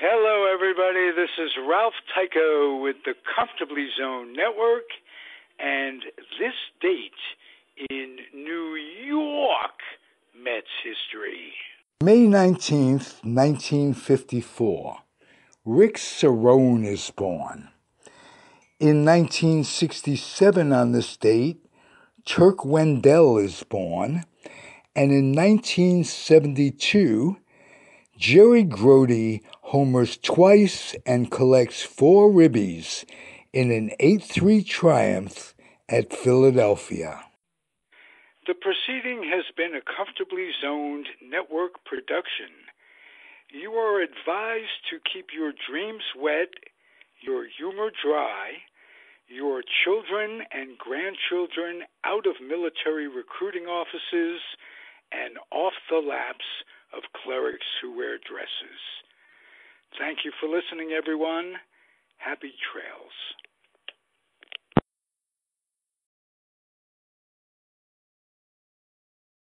Hello, everybody. This is Ralph Tyko with the Comfortably Zone Network, and this date in New York Mets history. May 19th, 1954. Rick Cerone is born. In 1967 on this date, Turk Wendell is born, and in 1972, Jerry Grote homers twice and collects four ribbies in an 8 3 triumph at Philadelphia. The proceeding has been a comfortably zoned network production. You are advised to keep your dreams wet, your humor dry, your children and grandchildren out of military recruiting offices and off the laps of clerics who wear dresses. You for listening, everyone. Happy trails.